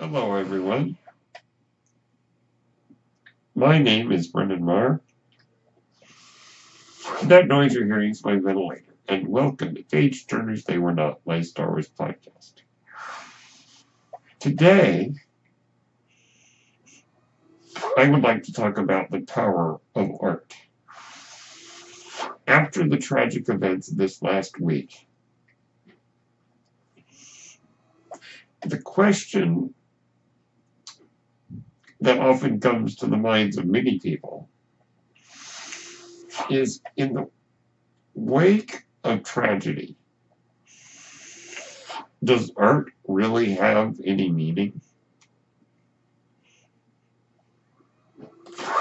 Hello, everyone. My name is Brendan Marr. That noise you're hearing is my ventilator, and welcome to Page Turners They Were Not, my Star Wars podcast. Today, I would like to talk about the power of art. After the tragic events this last week, the question that often comes to the minds of many people is in the wake of tragedy, does art really have any meaning?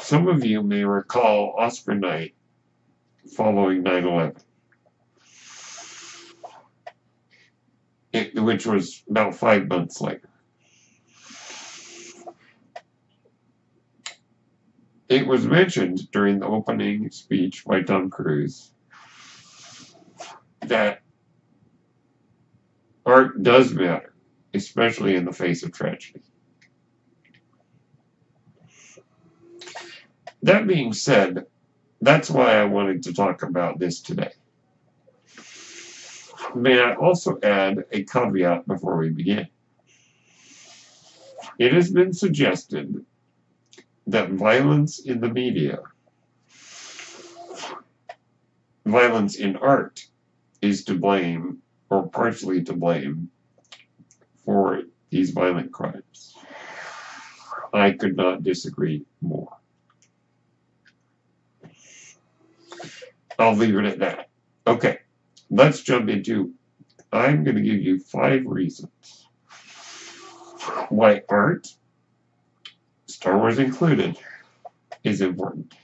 Some of you may recall Oscar night following 9 11. It, which was about five months later. It was mentioned during the opening speech by Tom Cruise that art does matter, especially in the face of tragedy. That being said, that's why I wanted to talk about this today. May I also add a caveat before we begin? It has been suggested that violence in the media, violence in art, is to blame, or partially to blame, for these violent crimes. I could not disagree more. I'll leave it at that. Okay, let's jump into. I'm going to give you five reasons why art Star Wars included, is important.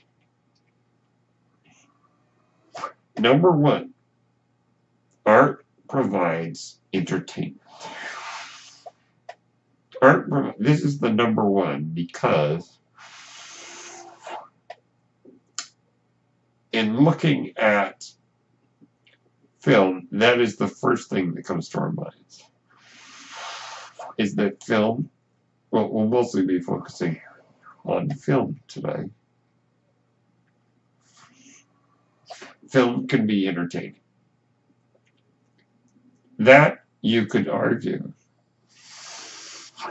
Number one, art provides entertainment. Art, this is the number one because in looking at film, that is the first thing that comes to our minds. Is that film well, we'll mostly be focusing on film today. Film can be entertaining. That, you could argue,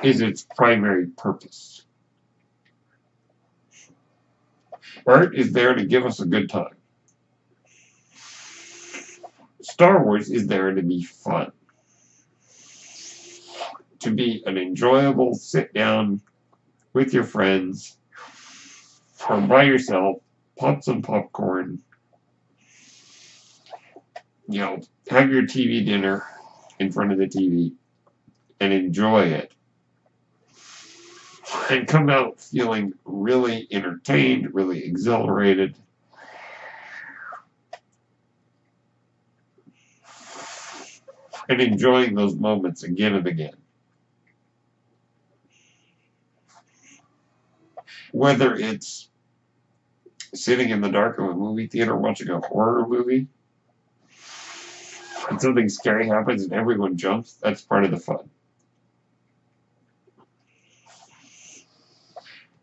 is its primary purpose. Art is there to give us a good time. Star Wars is there to be fun to be an enjoyable sit down with your friends or by yourself, pop some popcorn, you know, have your TV dinner in front of the TV and enjoy it. And come out feeling really entertained, really exhilarated. And enjoying those moments again and again. Whether it's sitting in the dark of a movie theater watching a horror movie and something scary happens and everyone jumps, that's part of the fun.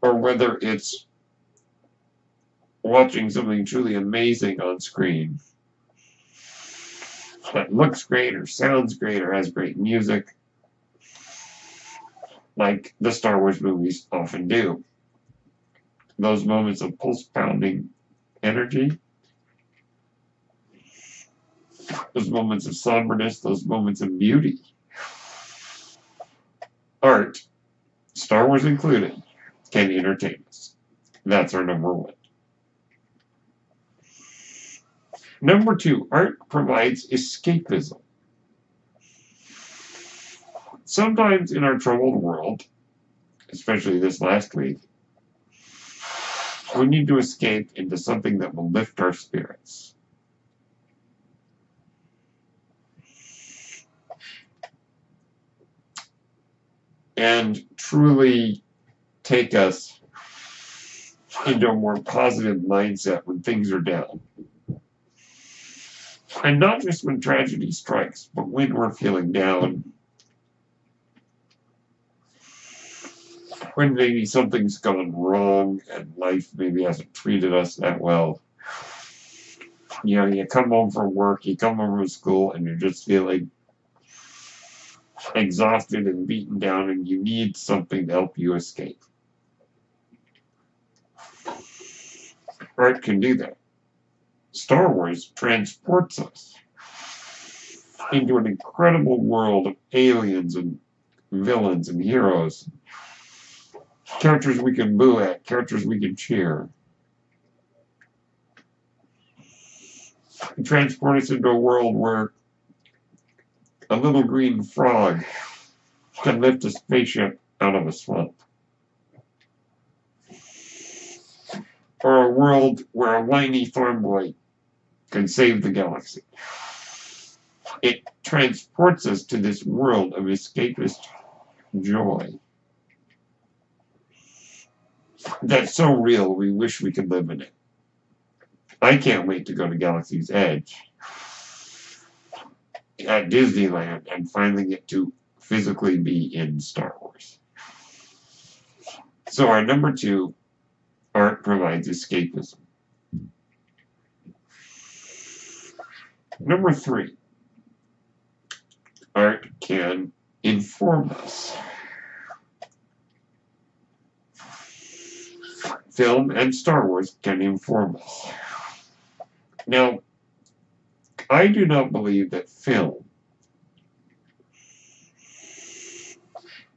Or whether it's watching something truly amazing on screen that looks great or sounds great or has great music, like the Star Wars movies often do those moments of pulse pounding energy, those moments of somberness, those moments of beauty. Art, Star Wars included, can entertain us. That's our number one. Number two, art provides escapism. Sometimes in our troubled world, especially this last week, we need to escape into something that will lift our spirits. And truly take us into a more positive mindset when things are down. And not just when tragedy strikes, but when we're feeling down when maybe something's gone wrong and life maybe hasn't treated us that well. You know, you come home from work, you come home from school, and you're just feeling exhausted and beaten down, and you need something to help you escape. Art can do that. Star Wars transports us into an incredible world of aliens and villains and heroes. Characters we can boo at, characters we can cheer. And transport us into a world where a little green frog can lift a spaceship out of a swamp. Or a world where a whiny farm boy can save the galaxy. It transports us to this world of escapist joy. That's so real, we wish we could live in it. I can't wait to go to Galaxy's Edge at Disneyland and finally get to physically be in Star Wars. So our number two, art provides escapism. Number three, art can inform us. Film and Star Wars can inform us. Now, I do not believe that film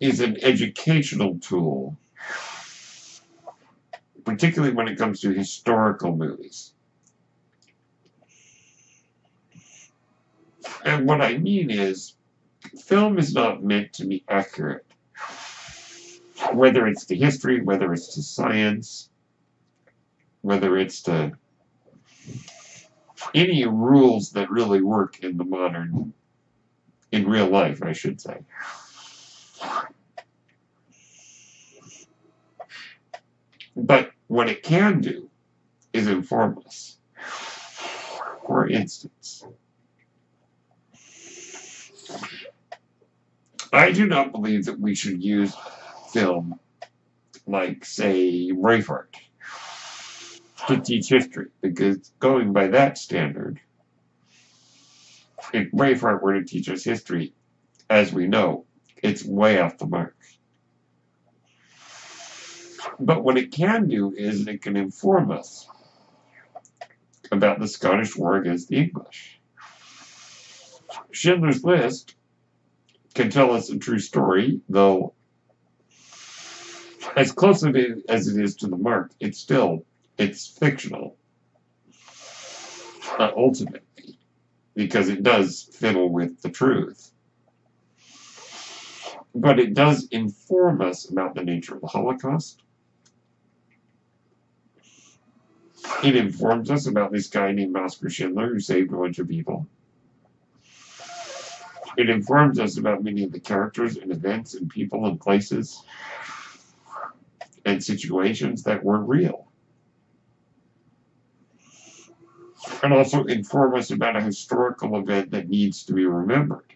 is an educational tool, particularly when it comes to historical movies. And what I mean is, film is not meant to be accurate. Whether it's to history, whether it's to science, whether it's to any rules that really work in the modern, in real life, I should say. But what it can do is inform us. For instance, I do not believe that we should use film like, say, Braveheart to teach history, because going by that standard, if Braveheart were to teach us history, as we know, it's way off the mark. But what it can do is it can inform us about the Scottish War against the English. Schindler's List can tell us a true story, though as close as it is to the mark, it's still it's fictional. Uh, ultimately, because it does fiddle with the truth. But it does inform us about the nature of the Holocaust. It informs us about this guy named Oscar Schindler who saved a bunch of people. It informs us about many of the characters and events and people and places and situations that were real. And also inform us about a historical event that needs to be remembered.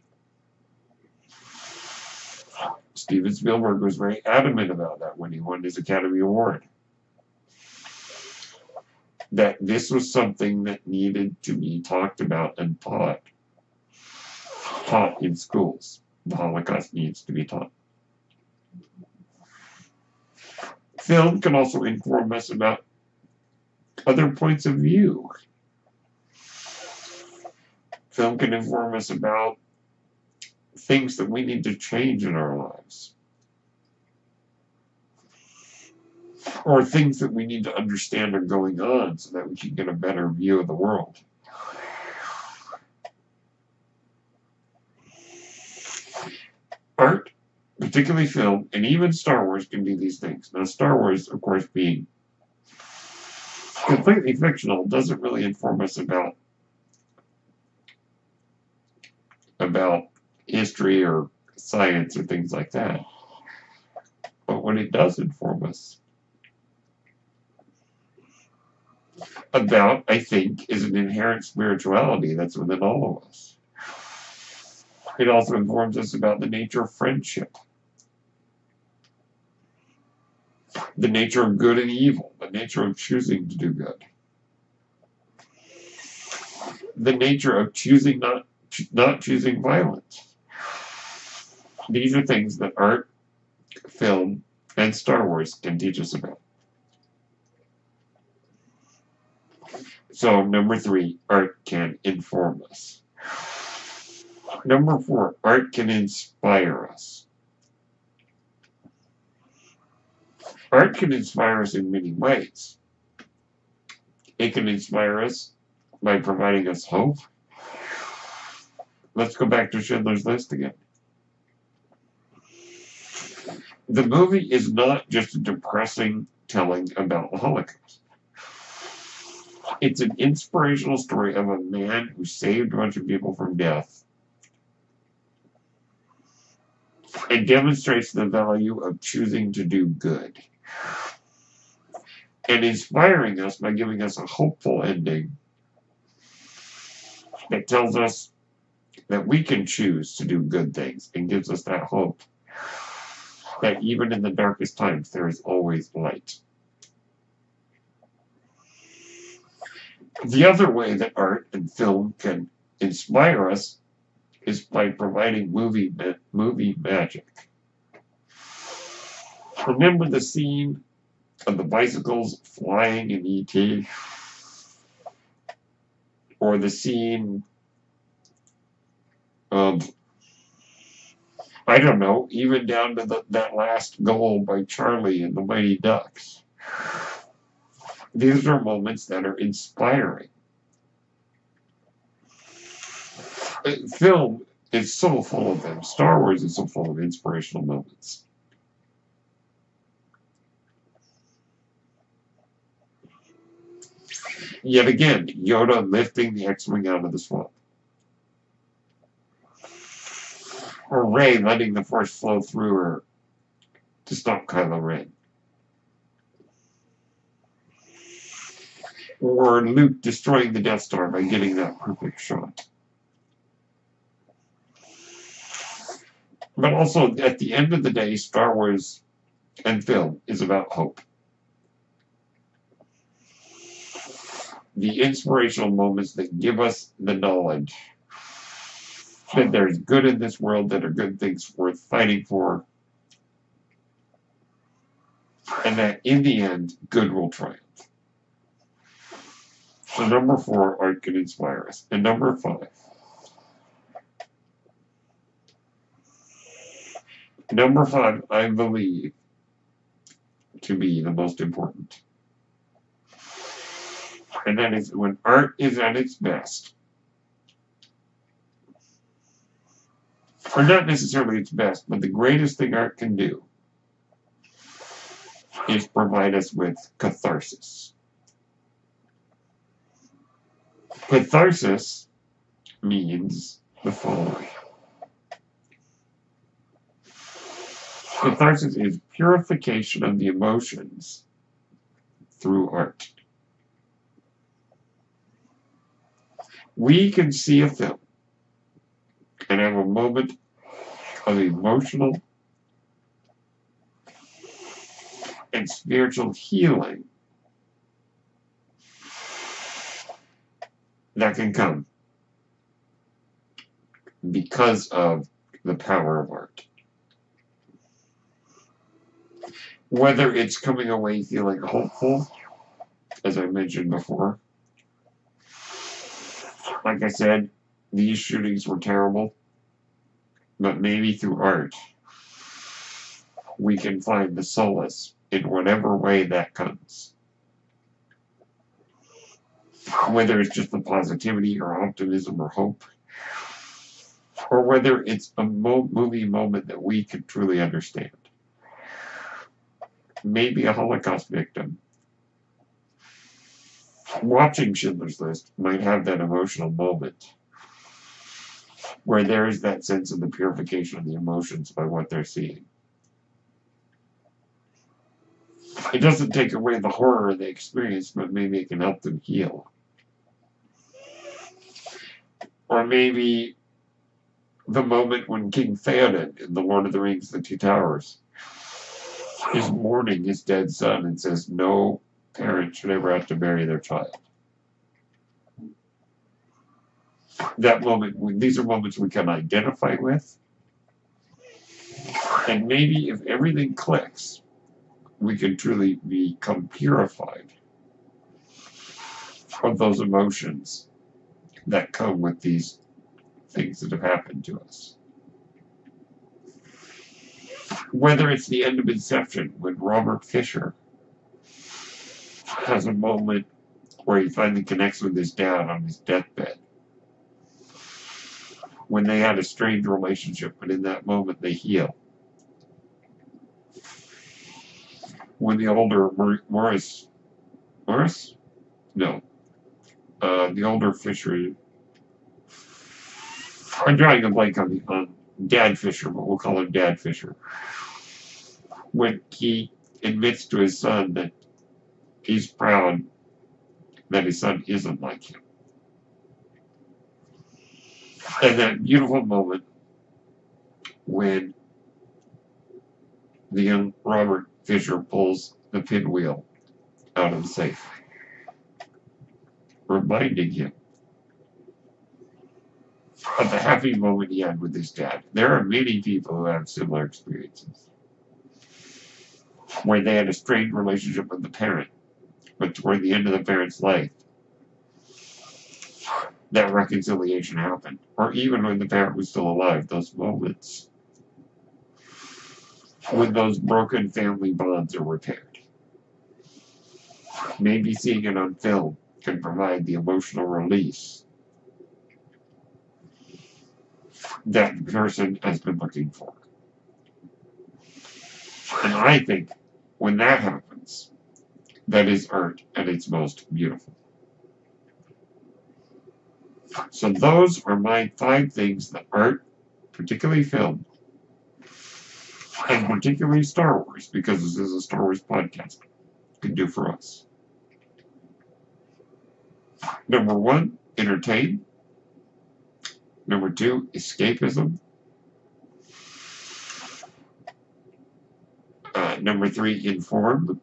Steven Spielberg was very adamant about that when he won his Academy Award. That this was something that needed to be talked about and taught taught in schools. The Holocaust needs to be taught. Film can also inform us about other points of view. Film can inform us about things that we need to change in our lives. Or things that we need to understand are going on so that we can get a better view of the world. art, particularly film, and even Star Wars can do these things. Now, Star Wars, of course, being completely fictional, doesn't really inform us about about history or science or things like that. But what it does inform us about, I think, is an inherent spirituality that's within all of us. It also informs us about the nature of friendship. The nature of good and evil, the nature of choosing to do good, the nature of choosing not not choosing violence. These are things that art, film, and Star Wars can teach us about. So, number three, art can inform us. Number four, art can inspire us. Art can inspire us in many ways. It can inspire us by providing us hope. Let's go back to Schindler's List again. The movie is not just a depressing telling about the Holocaust. It's an inspirational story of a man who saved a bunch of people from death and demonstrates the value of choosing to do good and inspiring us by giving us a hopeful ending that tells us that we can choose to do good things and gives us that hope that even in the darkest times there is always light. The other way that art and film can inspire us is by providing movie movie magic. Remember the scene of the bicycles flying in E.T.? Or the scene of, I don't know, even down to the, that last goal by Charlie and the Mighty Ducks. These are moments that are inspiring. Uh, film is so full of them. Star Wars is so full of inspirational moments. Yet again, Yoda lifting the X-Wing out of the swamp. Or Rey letting the Force flow through her to stop Kylo Ren. Or Luke destroying the Death Star by getting that perfect shot. But also, at the end of the day, Star Wars and film is about hope. The inspirational moments that give us the knowledge that there's good in this world, that are good things worth fighting for, and that in the end, good will triumph. So number four, art can inspire us. And number five, number five, I believe to be the most important and that is when art is at its best. Or not necessarily its best, but the greatest thing art can do is provide us with catharsis. Catharsis means the following. Catharsis is purification of the emotions through art. We can see a film and have a moment of emotional and spiritual healing that can come because of the power of art. Whether it's coming away feeling hopeful, as I mentioned before, like I said, these shootings were terrible, but maybe through art, we can find the solace in whatever way that comes. Whether it's just the positivity or optimism or hope, or whether it's a mo movie moment that we can truly understand. Maybe a Holocaust victim watching Schindler's List might have that emotional moment where there is that sense of the purification of the emotions by what they're seeing. It doesn't take away the horror of the experience, but maybe it can help them heal. Or maybe the moment when King Theoden in The Lord of the Rings, The Two Towers is mourning his dead son and says no parent should ever have to bury their child. That moment, these are moments we can identify with. And maybe if everything clicks, we can truly become purified from those emotions that come with these things that have happened to us. Whether it's the end of Inception, when Robert Fischer has a moment where he finally connects with his dad on his deathbed. When they had a strange relationship, but in that moment they heal. When the older Morris, Morris? No. Uh, the older Fischer, I'm drawing a blank on, the, on Dad Fischer, but we'll call him Dad Fischer. When he admits to his son that he's proud that his son isn't like him. And that beautiful moment when the young Robert Fischer pulls the pinwheel out of the safe, reminding him of the happy moment he had with his dad. There are many people who have similar experiences where they had a strained relationship with the parent but toward the end of the parent's life, that reconciliation happened. Or even when the parent was still alive, those moments when those broken family bonds are repaired. Maybe seeing it on film can provide the emotional release that the person has been looking for. And I think when that happens, that is art at its most beautiful. So those are my five things that art, particularly film, and particularly Star Wars, because this is a Star Wars podcast, can do for us. Number one, entertain. Number two, escapism. Uh, number three, inform.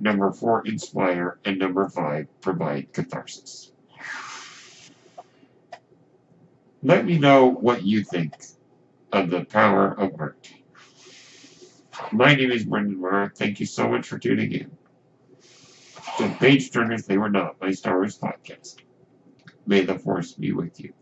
Number four, inspire. And number five, provide catharsis. Let me know what you think of the power of art. My name is Brendan Marr. Thank you so much for tuning in to Page Turners They Were Not, my Star Wars podcast. May the Force be with you.